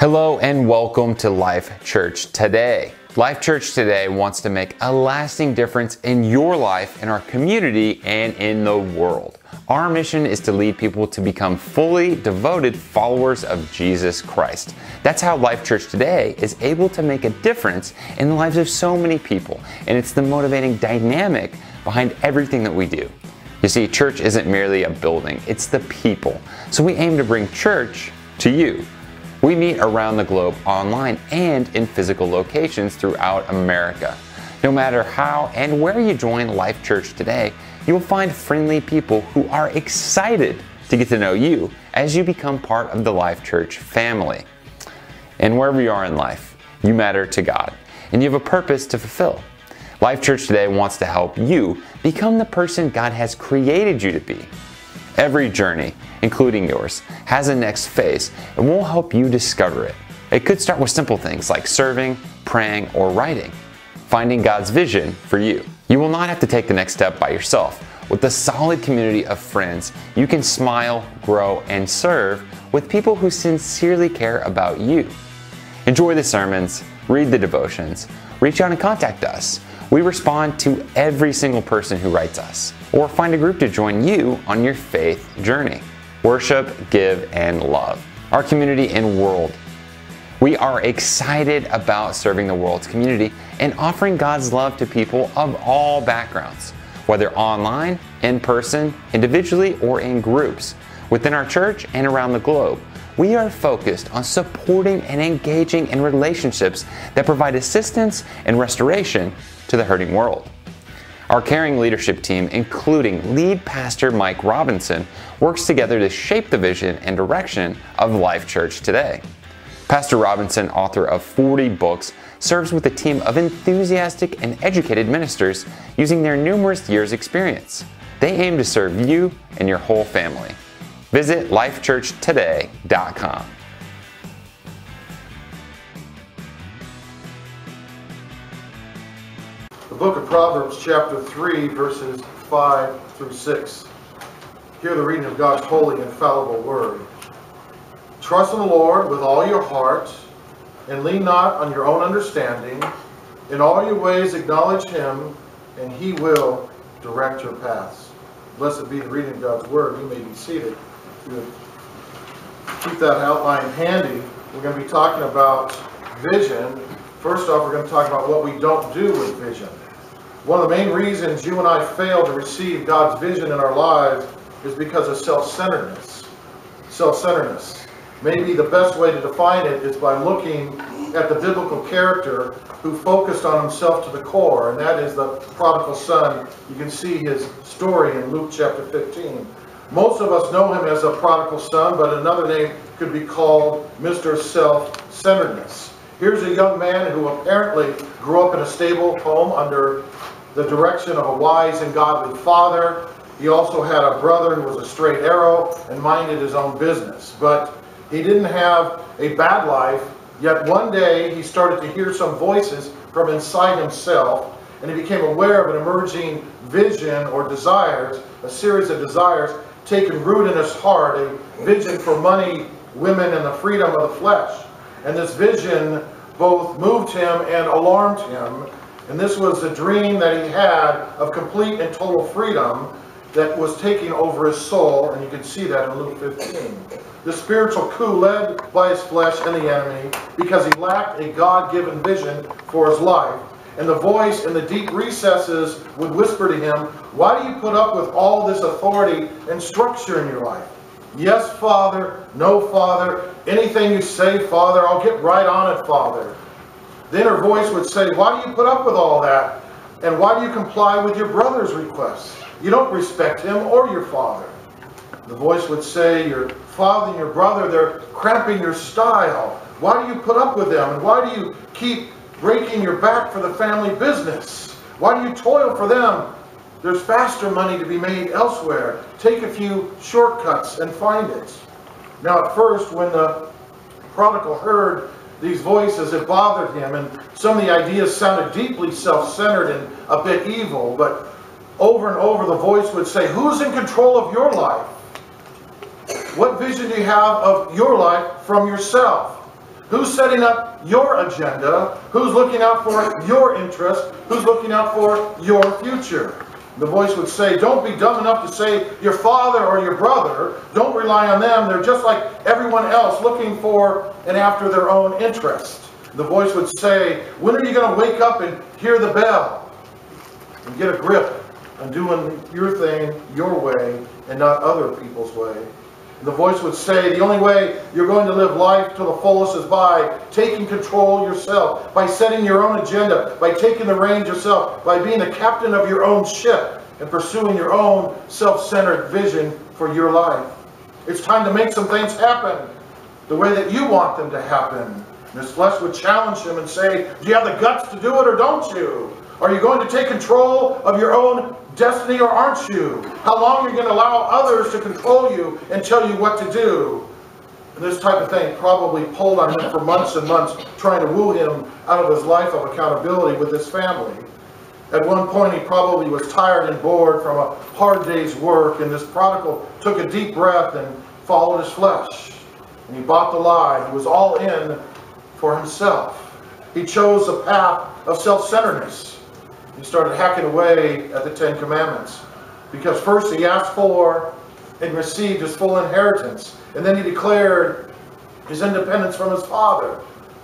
Hello and welcome to Life Church Today. Life Church Today wants to make a lasting difference in your life, in our community, and in the world. Our mission is to lead people to become fully devoted followers of Jesus Christ. That's how Life Church Today is able to make a difference in the lives of so many people, and it's the motivating dynamic behind everything that we do. You see, church isn't merely a building, it's the people. So we aim to bring church to you. We meet around the globe online and in physical locations throughout America. No matter how and where you join Life Church today, you will find friendly people who are excited to get to know you as you become part of the Life Church family. And wherever you are in life, you matter to God and you have a purpose to fulfill. Life Church today wants to help you become the person God has created you to be. Every journey, including yours, has a next phase and we'll help you discover it. It could start with simple things like serving, praying, or writing, finding God's vision for you. You will not have to take the next step by yourself. With a solid community of friends, you can smile, grow, and serve with people who sincerely care about you. Enjoy the sermons, read the devotions, reach out and contact us. We respond to every single person who writes us, or find a group to join you on your faith journey. Worship, give, and love. Our community and world. We are excited about serving the world's community and offering God's love to people of all backgrounds, whether online, in person, individually, or in groups, within our church and around the globe we are focused on supporting and engaging in relationships that provide assistance and restoration to the hurting world. Our caring leadership team, including lead pastor Mike Robinson, works together to shape the vision and direction of Life Church today. Pastor Robinson, author of 40 books, serves with a team of enthusiastic and educated ministers using their numerous years' experience. They aim to serve you and your whole family. Visit lifechurchtoday.com. book of Proverbs, chapter 3, verses 5 through 6. Hear the reading of God's holy, infallible word. Trust in the Lord with all your heart, and lean not on your own understanding. In all your ways acknowledge him, and he will direct your paths. Blessed be the reading of God's word. You may be seated keep that outline handy, we're going to be talking about vision. First off, we're going to talk about what we don't do with vision. One of the main reasons you and I fail to receive God's vision in our lives is because of self-centeredness. Self-centeredness. Maybe the best way to define it is by looking at the biblical character who focused on himself to the core, and that is the prodigal son. You can see his story in Luke chapter 15. Most of us know him as a prodigal son, but another name could be called Mr. Self-Centeredness. Here's a young man who apparently grew up in a stable home under the direction of a wise and godly father. He also had a brother who was a straight arrow and minded his own business. But he didn't have a bad life, yet one day he started to hear some voices from inside himself, and he became aware of an emerging vision or desires, a series of desires taking root in his heart, a vision for money, women, and the freedom of the flesh. And this vision both moved him and alarmed him. And this was the dream that he had of complete and total freedom that was taking over his soul, and you can see that in Luke 15. The spiritual coup led by his flesh and the enemy because he lacked a God-given vision for his life and the voice in the deep recesses would whisper to him, Why do you put up with all this authority and structure in your life? Yes, Father. No, Father. Anything you say, Father, I'll get right on it, Father. The her voice would say, Why do you put up with all that? And why do you comply with your brother's requests? You don't respect him or your father. The voice would say, Your father and your brother, they're cramping your style. Why do you put up with them? And why do you keep breaking your back for the family business? Why do you toil for them? There's faster money to be made elsewhere. Take a few shortcuts and find it. Now, at first, when the prodigal heard these voices, it bothered him, and some of the ideas sounded deeply self-centered and a bit evil, but over and over the voice would say, Who's in control of your life? What vision do you have of your life from yourself? Who's setting up your agenda? Who's looking out for your interest? Who's looking out for your future? The voice would say, Don't be dumb enough to say your father or your brother. Don't rely on them. They're just like everyone else, looking for and after their own interest. The voice would say, When are you going to wake up and hear the bell? And get a grip on doing your thing your way and not other people's way. The voice would say, the only way you're going to live life to the fullest is by taking control yourself, by setting your own agenda, by taking the reins yourself, by being the captain of your own ship and pursuing your own self-centered vision for your life. It's time to make some things happen the way that you want them to happen. And his flesh would challenge him and say, do you have the guts to do it or don't you? Are you going to take control of your own destiny or aren't you? How long are you going to allow others to control you and tell you what to do? And this type of thing probably pulled on him for months and months, trying to woo him out of his life of accountability with his family. At one point, he probably was tired and bored from a hard day's work, and this prodigal took a deep breath and followed his flesh. And he bought the lie. He was all in for himself. He chose a path of self-centeredness. He started hacking away at the Ten Commandments. Because first he asked for and received his full inheritance. And then he declared his independence from his father.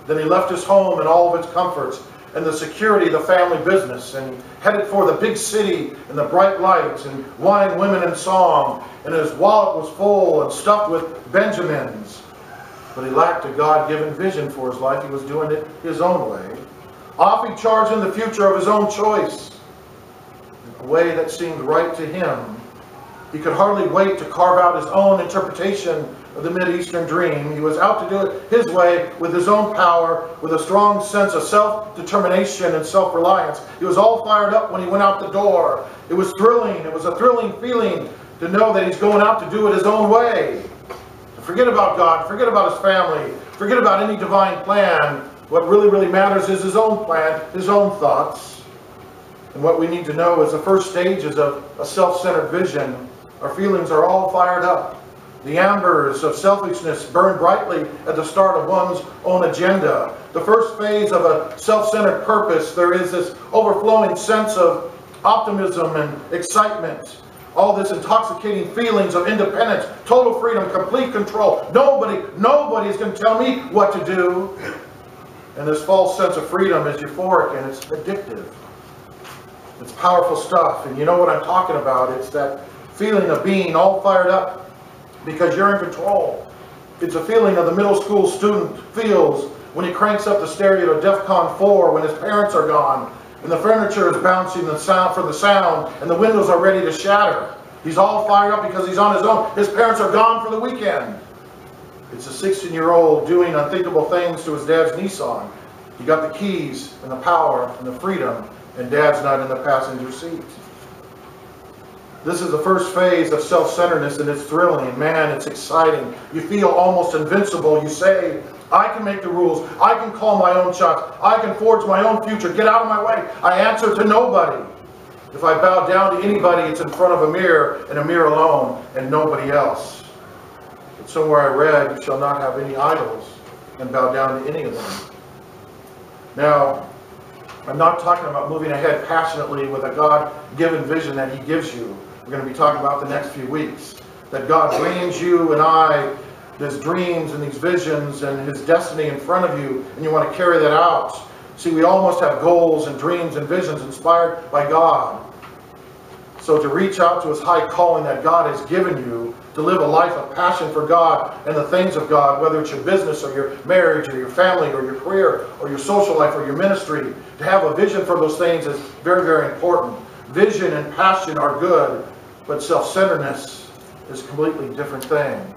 Then he left his home and all of its comforts and the security of the family business and headed for the big city and the bright lights and wine, women, and song. And his wallet was full and stuffed with Benjamins. But he lacked a God-given vision for his life. He was doing it his own way. Off he charged in the future of his own choice, in a way that seemed right to him. He could hardly wait to carve out his own interpretation of the Mideastern dream. He was out to do it his way, with his own power, with a strong sense of self-determination and self-reliance. He was all fired up when he went out the door. It was thrilling. It was a thrilling feeling to know that he's going out to do it his own way. Forget about God. Forget about his family. Forget about any divine plan. What really, really matters is his own plan, his own thoughts. And what we need to know is the first stages of a self-centered vision. Our feelings are all fired up. The ambers of selfishness burn brightly at the start of one's own agenda. The first phase of a self-centered purpose, there is this overflowing sense of optimism and excitement. All this intoxicating feelings of independence, total freedom, complete control. Nobody, nobody is going to tell me what to do. And this false sense of freedom is euphoric and it's addictive. It's powerful stuff. And you know what I'm talking about. It's that feeling of being all fired up because you're in control. It's a feeling of the middle school student feels when he cranks up the stereo to DEFCON 4 when his parents are gone and the furniture is bouncing the sound for the sound and the windows are ready to shatter. He's all fired up because he's on his own. His parents are gone for the weekend. It's a 16-year-old doing unthinkable things to his dad's Nissan. He got the keys and the power and the freedom, and dad's not in the passenger seat. This is the first phase of self-centeredness, and it's thrilling. Man, it's exciting. You feel almost invincible. You say, I can make the rules. I can call my own shots. I can forge my own future. Get out of my way. I answer to nobody. If I bow down to anybody, it's in front of a mirror, and a mirror alone, and nobody else. Somewhere I read, you shall not have any idols and bow down to any of them. Now, I'm not talking about moving ahead passionately with a God-given vision that he gives you. We're going to be talking about the next few weeks. That God brings you and I these dreams and these visions and his destiny in front of you, and you want to carry that out. See, we all must have goals and dreams and visions inspired by God. So to reach out to his high calling that God has given you, to live a life of passion for God and the things of God, whether it's your business or your marriage or your family or your career or your social life or your ministry, to have a vision for those things is very, very important. Vision and passion are good, but self-centeredness is a completely different thing.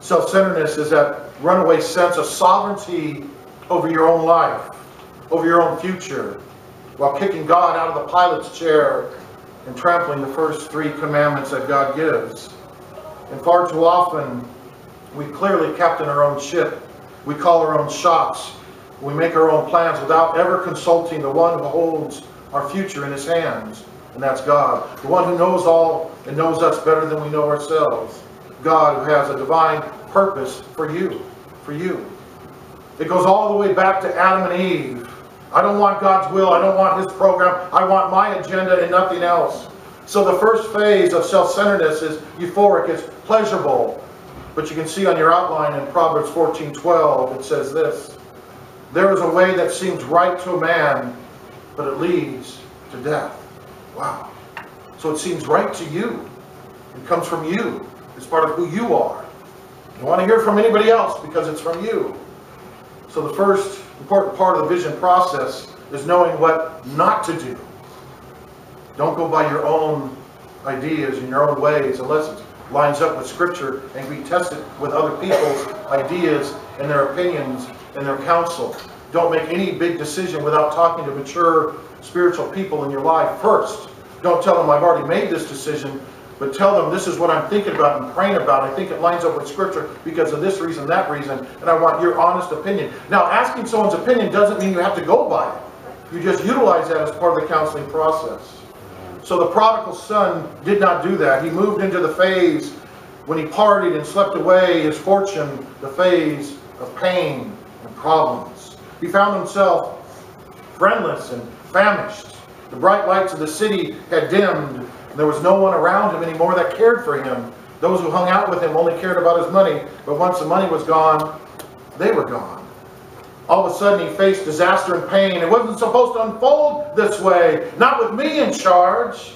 Self-centeredness is that runaway sense of sovereignty over your own life, over your own future, while kicking God out of the pilot's chair and trampling the first three commandments that God gives. And far too often, we clearly captain our own ship. We call our own shots. We make our own plans without ever consulting the one who holds our future in his hands, and that's God. The one who knows all and knows us better than we know ourselves. God who has a divine purpose for you, for you. It goes all the way back to Adam and Eve. I don't want God's will. I don't want His program. I want my agenda and nothing else. So the first phase of self-centeredness is euphoric. It's pleasurable. But you can see on your outline in Proverbs 14:12, it says this. There is a way that seems right to a man, but it leads to death. Wow. So it seems right to you. It comes from you. It's part of who you are. You don't want to hear from anybody else because it's from you. So the first important part of the vision process is knowing what not to do. Don't go by your own ideas and your own ways unless it lines up with Scripture and be tested with other people's ideas and their opinions and their counsel. Don't make any big decision without talking to mature spiritual people in your life first. Don't tell them I've already made this decision, but tell them this is what I'm thinking about and praying about. I think it lines up with Scripture because of this reason, that reason, and I want your honest opinion. Now, asking someone's opinion doesn't mean you have to go by it. You just utilize that as part of the counseling process. So the prodigal son did not do that. He moved into the phase when he partied and slept away his fortune, the phase of pain and problems. He found himself friendless and famished. The bright lights of the city had dimmed, and there was no one around him anymore that cared for him. Those who hung out with him only cared about his money, but once the money was gone, they were gone. All of a sudden, he faced disaster and pain. It wasn't supposed to unfold this way, not with me in charge.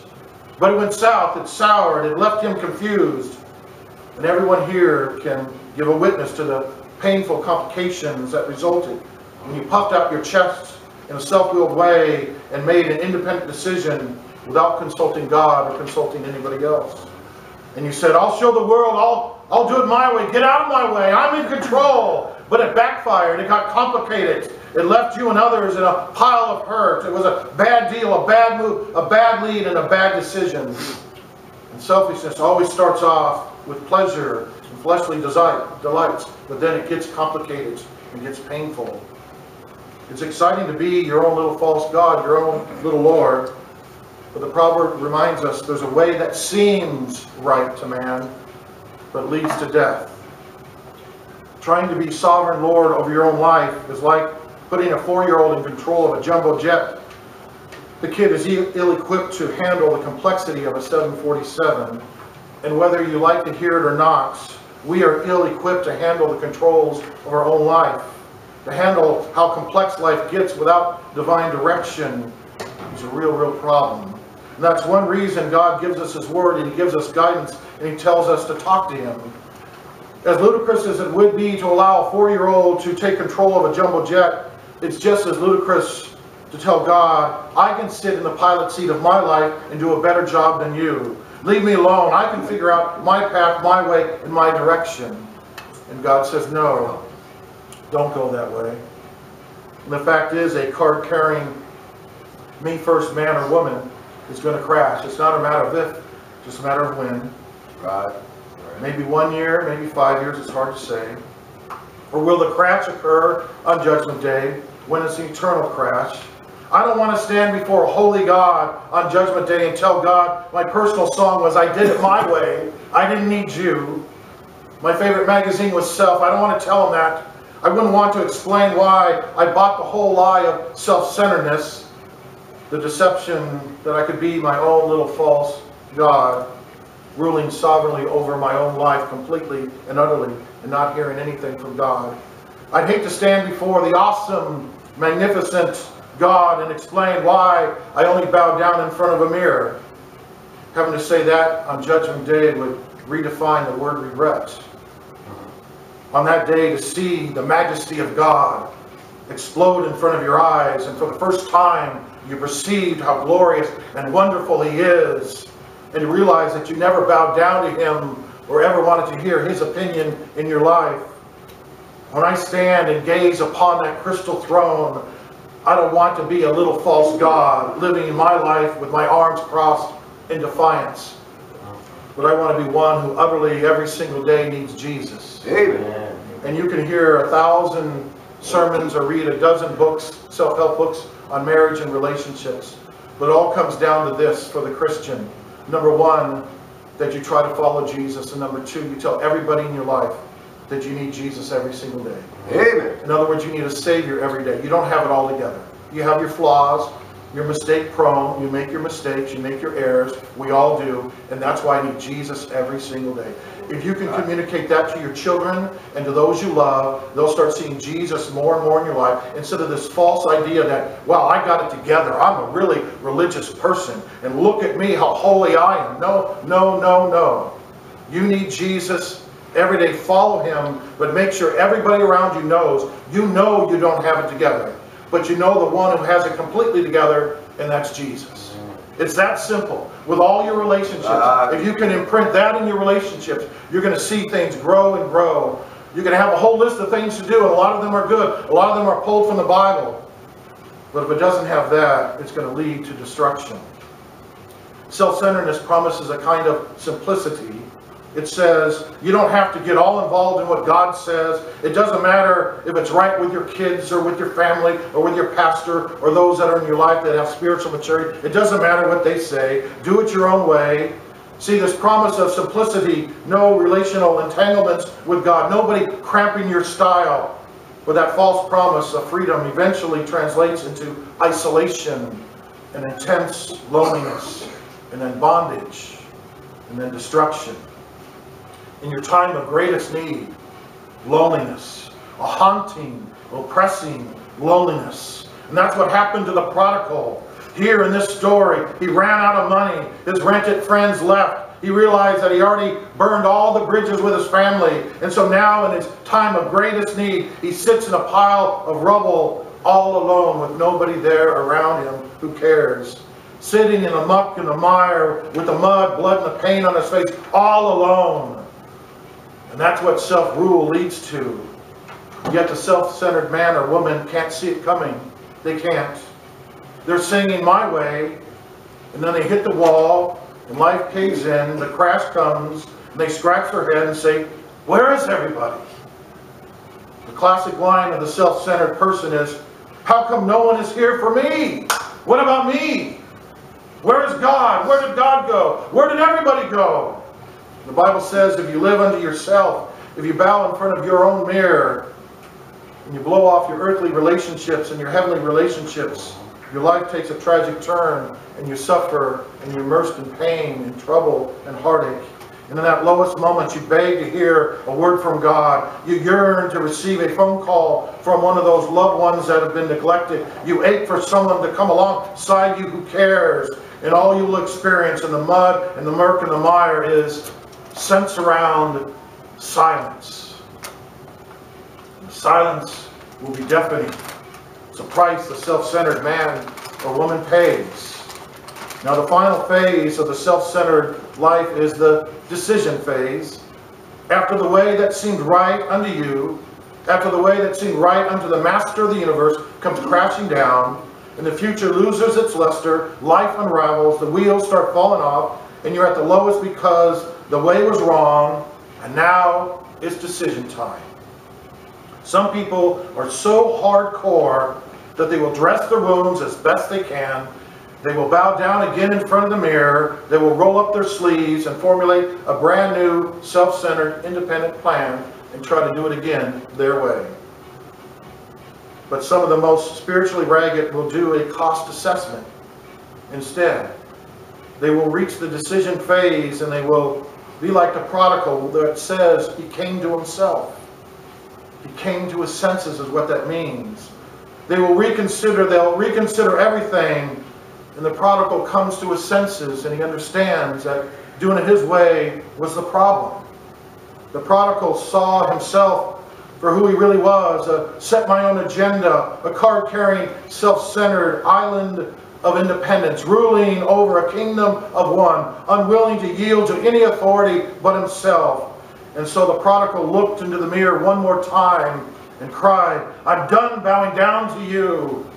But it went south, it soured, it left him confused. And everyone here can give a witness to the painful complications that resulted when you puffed out your chest in a self-willed way and made an independent decision without consulting God or consulting anybody else. And you said, I'll show the world, I'll, I'll do it my way, get out of my way, I'm in control. But it backfired. It got complicated. It left you and others in a pile of hurt. It was a bad deal, a bad move, a bad lead, and a bad decision. And selfishness always starts off with pleasure and fleshly delights, but then it gets complicated and gets painful. It's exciting to be your own little false God, your own little Lord. But the proverb reminds us there's a way that seems right to man, but leads to death. Trying to be sovereign Lord over your own life is like putting a four-year-old in control of a jumbo jet. The kid is ill-equipped to handle the complexity of a 747. And whether you like to hear it or not, we are ill-equipped to handle the controls of our own life. To handle how complex life gets without divine direction is a real, real problem. And that's one reason God gives us His Word and He gives us guidance and He tells us to talk to Him. As ludicrous as it would be to allow a four-year-old to take control of a jumbo jet, it's just as ludicrous to tell God, I can sit in the pilot seat of my life and do a better job than you. Leave me alone. I can figure out my path, my way, and my direction. And God says, no, don't go that way. And the fact is, a card carrying me first man or woman is going to crash. It's not a matter of if, just a matter of when. Right. Maybe one year, maybe five years, it's hard to say. Or will the crash occur on Judgment Day when it's an eternal crash? I don't want to stand before a holy God on Judgment Day and tell God my personal song was I did it my way. I didn't need you. My favorite magazine was Self. I don't want to tell him that. I wouldn't want to explain why I bought the whole lie of self-centeredness, the deception that I could be my own little false God ruling sovereignly over my own life completely and utterly and not hearing anything from God. I'd hate to stand before the awesome, magnificent God and explain why I only bowed down in front of a mirror. Having to say that on Judgment Day would redefine the word regret. On that day, to see the majesty of God explode in front of your eyes, and for the first time, you perceived how glorious and wonderful He is and realize that you never bowed down to him or ever wanted to hear his opinion in your life. When I stand and gaze upon that crystal throne, I don't want to be a little false God living in my life with my arms crossed in defiance. But I want to be one who utterly every single day needs Jesus. Amen. And you can hear a thousand sermons or read a dozen books, self-help books on marriage and relationships. But it all comes down to this for the Christian. Number one, that you try to follow Jesus. And number two, you tell everybody in your life that you need Jesus every single day. Amen. In other words, you need a Savior every day. You don't have it all together. You have your flaws, you're mistake prone, you make your mistakes, you make your errors. We all do. And that's why I need Jesus every single day. If you can communicate that to your children and to those you love, they'll start seeing Jesus more and more in your life instead of this false idea that, well, I got it together. I'm a really religious person. And look at me, how holy I am. No, no, no, no. You need Jesus every day. Follow him, but make sure everybody around you knows you know you don't have it together. But you know the one who has it completely together, and that's Jesus. It's that simple. With all your relationships, Uh, if you can imprint that in your relationships, you're going to see things grow and grow. You're going to have a whole list of things to do, and a lot of them are good. A lot of them are pulled from the Bible. But if it doesn't have that, it's going to lead to destruction. Self-centeredness promises a kind of simplicity. It says you don't have to get all involved in what God says. It doesn't matter if it's right with your kids or with your family or with your pastor or those that are in your life that have spiritual maturity. It doesn't matter what they say. Do it your own way. See, this promise of simplicity, no relational entanglements with God, nobody cramping your style. But that false promise of freedom eventually translates into isolation and intense loneliness and then bondage and then destruction. In your time of greatest need, loneliness, a haunting, oppressing loneliness. And that's what happened to the prodigal. Here in this story, he ran out of money. His rented friends left. He realized that he already burned all the bridges with his family. And so now, in his time of greatest need, he sits in a pile of rubble all alone with nobody there around him who cares. Sitting in the muck and the mire with the mud, blood, and the pain on his face, all alone. And that's what self-rule leads to. Yet the self-centered man or woman can't see it coming. They can't. They're singing my way, and then they hit the wall, and life caves in, the crash comes, and they scratch their head and say, where is everybody? The classic line of the self-centered person is, how come no one is here for me? What about me? Where is God? Where did God go? Where did everybody go? The Bible says if you live unto yourself, if you bow in front of your own mirror, and you blow off your earthly relationships and your heavenly relationships, your life takes a tragic turn, and you suffer, and you're immersed in pain and trouble and heartache. And in that lowest moment, you beg to hear a word from God. You yearn to receive a phone call from one of those loved ones that have been neglected. You ache for someone to come alongside you who cares. And all you will experience in the mud and the murk and the mire is sense around silence. Silence will be deafening. It's a price the self-centered man or woman pays. Now the final phase of the self-centered life is the decision phase. After the way that seemed right unto you, after the way that seemed right unto the master of the universe comes crashing down, and the future loses its luster, life unravels, the wheels start falling off, and you're at the lowest because the way was wrong, and now it's decision time. Some people are so hardcore that they will dress their wounds as best they can. They will bow down again in front of the mirror. They will roll up their sleeves and formulate a brand new, self-centered, independent plan and try to do it again their way. But some of the most spiritually ragged will do a cost assessment instead. They will reach the decision phase and they will be like the prodigal that says he came to himself. He came to his senses is what that means. They will reconsider, they'll reconsider everything and the prodigal comes to his senses and he understands that doing it his way was the problem. The prodigal saw himself for who he really was, a set my own agenda, a card-carrying, self-centered island of independence, ruling over a kingdom of one, unwilling to yield to any authority but himself. And so the prodigal looked into the mirror one more time and cried, I'm done bowing down to you.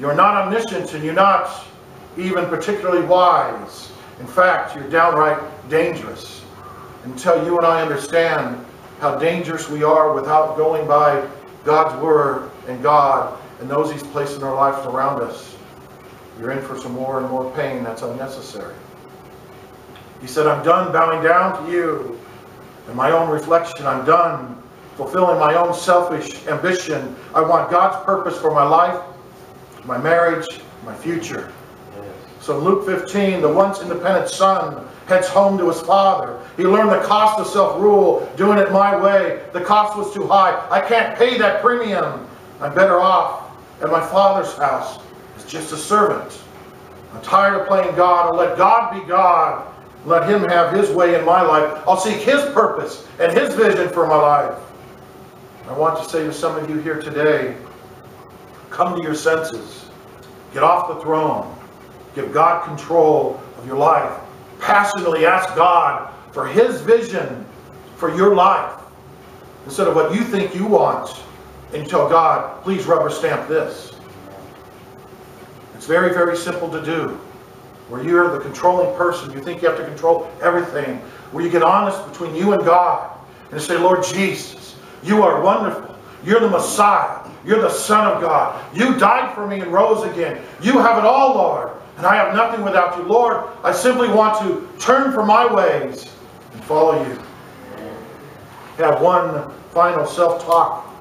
You're not omniscient and you're not even particularly wise. In fact, you're downright dangerous. Until you and I understand how dangerous we are without going by God's Word and God and those He's placed in our lives around us, you're in for some more and more pain that's unnecessary. He said, I'm done bowing down to you. and my own reflection. I'm done fulfilling my own selfish ambition. I want God's purpose for my life, my marriage, my future. So Luke 15, the once independent son heads home to his father. He learned the cost of self-rule, doing it my way. The cost was too high. I can't pay that premium. I'm better off at my father's house just a servant. I'm tired of playing God. I'll let God be God. Let him have his way in my life. I'll seek his purpose and his vision for my life. I want to say to some of you here today, come to your senses. Get off the throne. Give God control of your life. Passionately ask God for his vision for your life instead of what you think you want. And you tell God, please rubber stamp this. It's very, very simple to do. Where you're the controlling person, you think you have to control everything. Where you get honest between you and God and say, Lord Jesus, you are wonderful. You're the Messiah. You're the Son of God. You died for me and rose again. You have it all, Lord. And I have nothing without you. Lord, I simply want to turn from my ways and follow you. Have one final self-talk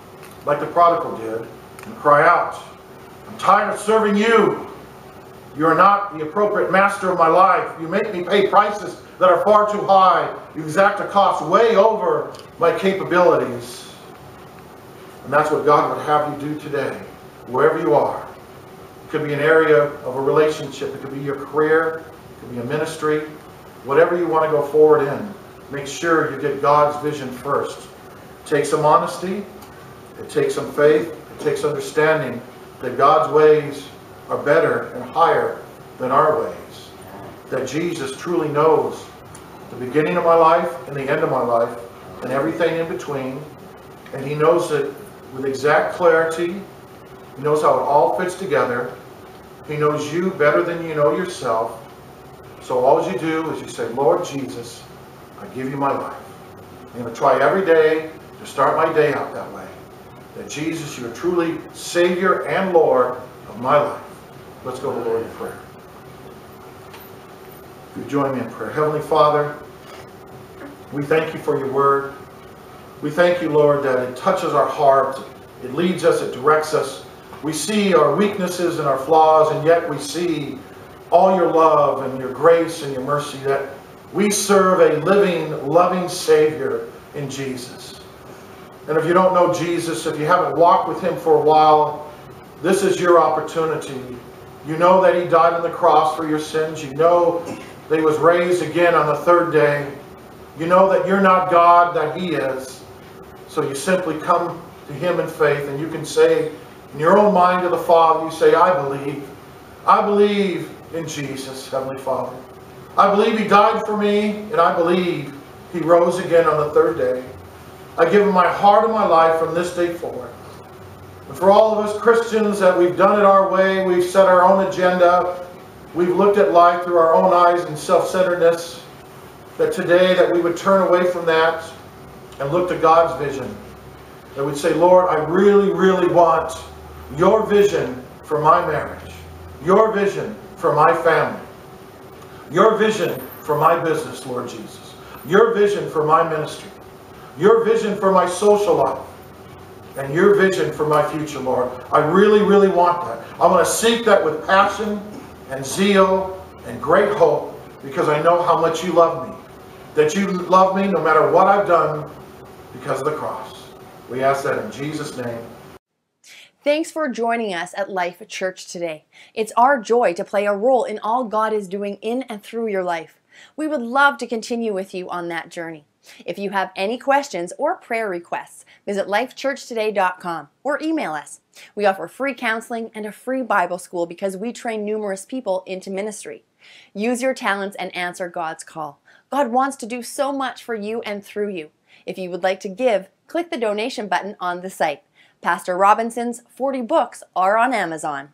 like the prodigal did and cry out, I'm tired of serving you. You are not the appropriate master of my life. You make me pay prices that are far too high. You exact a cost way over my capabilities. And that's what God would have you do today, wherever you are. It could be an area of a relationship. It could be your career. It could be a ministry. Whatever you want to go forward in, make sure you get God's vision first. It takes some honesty. It takes some faith. It takes understanding that God's ways are better and higher than our ways. That Jesus truly knows the beginning of my life and the end of my life and everything in between. And he knows it with exact clarity. He knows how it all fits together. He knows you better than you know yourself. So all you do is you say, Lord Jesus, I give you my life. I'm going to try every day to start my day out that way. That Jesus, you're truly Savior and Lord of my life. Let's go to the Lord in prayer. If you join me in prayer. Heavenly Father, we thank you for your word. We thank you, Lord, that it touches our heart. It leads us. It directs us. We see our weaknesses and our flaws, and yet we see all your love and your grace and your mercy that we serve a living, loving Savior in Jesus. And if you don't know Jesus, if you haven't walked with him for a while, this is your opportunity. You know that he died on the cross for your sins. You know that he was raised again on the third day. You know that you're not God, that he is. So you simply come to him in faith and you can say in your own mind to the Father, you say, I believe. I believe in Jesus, Heavenly Father. I believe he died for me and I believe he rose again on the third day. I give him my heart and my life from this day forward. For all of us Christians that we've done it our way, we've set our own agenda, we've looked at life through our own eyes and self-centeredness, that today that we would turn away from that and look to God's vision. That we'd say, Lord, I really, really want your vision for my marriage, your vision for my family, your vision for my business, Lord Jesus, your vision for my ministry, your vision for my social life, and your vision for my future, Lord. I really, really want that. I want to seek that with passion and zeal and great hope because I know how much you love me. That you love me no matter what I've done because of the cross. We ask that in Jesus' name. Thanks for joining us at Life Church today. It's our joy to play a role in all God is doing in and through your life. We would love to continue with you on that journey. If you have any questions or prayer requests, visit lifechurchtoday.com or email us. We offer free counseling and a free Bible school because we train numerous people into ministry. Use your talents and answer God's call. God wants to do so much for you and through you. If you would like to give, click the donation button on the site. Pastor Robinson's 40 books are on Amazon.